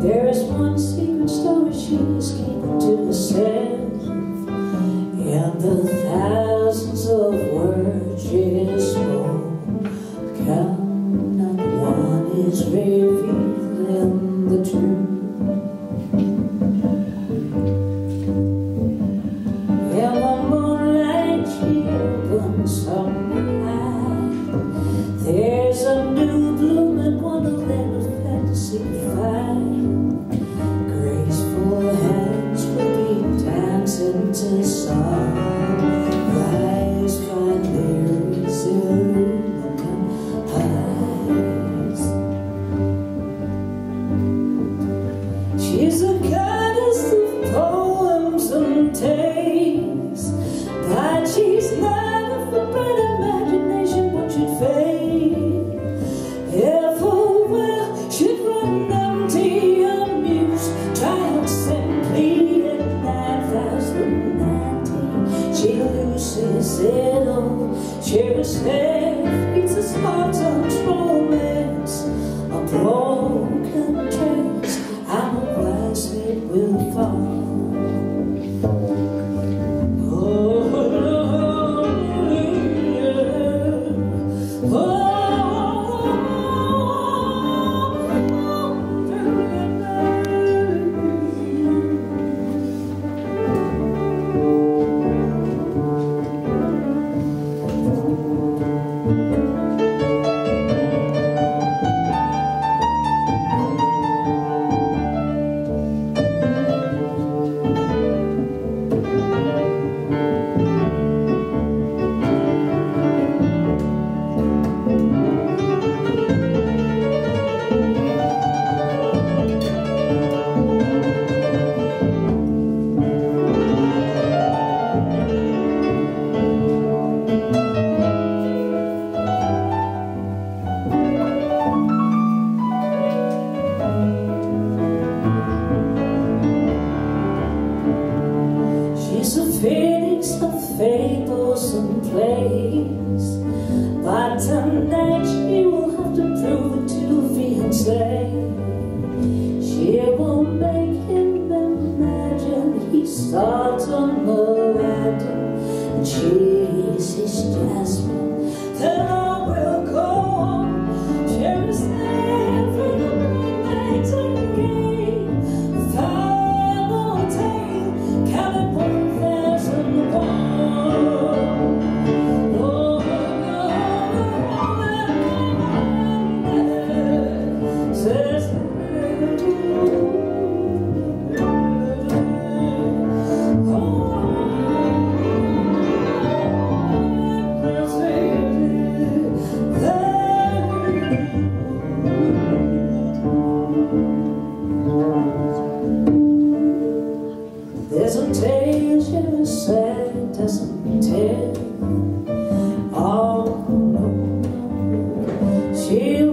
There is one secret story she is keeping to herself, and the thousands of words she has spoken, not one is revealing lyrics, illuminate eyes. She's cherished phoenix the fables and plays, but tonight she will have to prove it to fiancé. She will make him imagine he's starting she